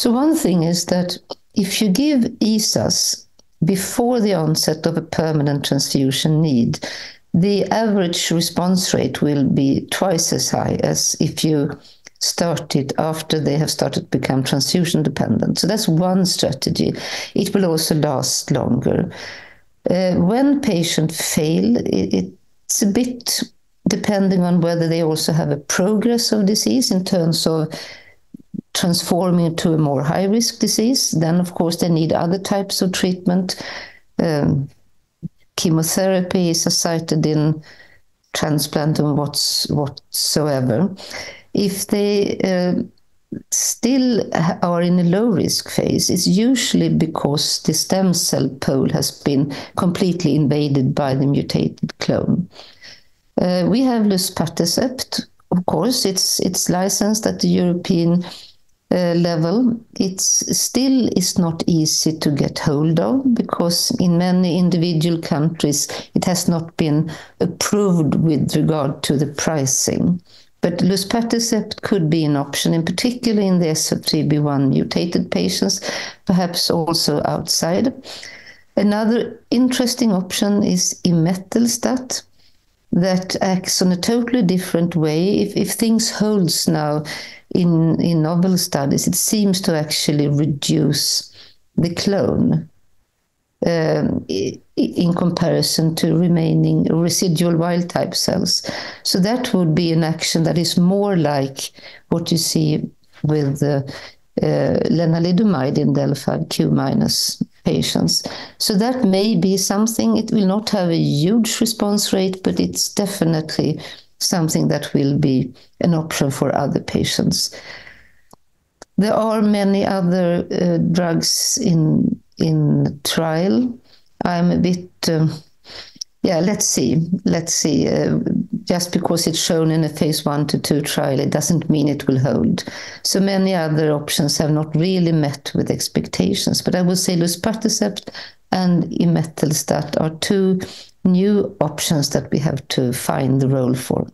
So one thing is that if you give ESAs before the onset of a permanent transfusion need, the average response rate will be twice as high as if you start it after they have started to become transfusion dependent. So that's one strategy. It will also last longer. Uh, when patients fail, it, it's a bit depending on whether they also have a progress of disease in terms of transforming to a more high risk disease. Then, of course, they need other types of treatment. Um, chemotherapy azacitidine transplant and what's, whatsoever. If they uh, still are in a low risk phase, it's usually because the stem cell pool has been completely invaded by the mutated clone. Uh, we have luspatercept, of course, it's it's licensed at the European uh, level. It still is not easy to get hold of because in many individual countries it has not been approved with regard to the pricing. But luspatercept could be an option, in particular in the SF3B1 mutated patients, perhaps also outside. Another interesting option is imetelstat that acts on a totally different way. If, if things holds now in, in novel studies, it seems to actually reduce the clone um, in comparison to remaining residual wild type cells. So that would be an action that is more like what you see with the uh, lenalidomide in del5q minus patients. So that may be something, it will not have a huge response rate, but it's definitely something that will be an option for other patients. There are many other uh, drugs in in trial. I'm a bit, um, yeah. Let's see, let's see. Uh, just because it's shown in a phase one to two trial, it doesn't mean it will hold. So many other options have not really met with expectations. But I would say luspatercept and imetelstat are two new options that we have to find the role for.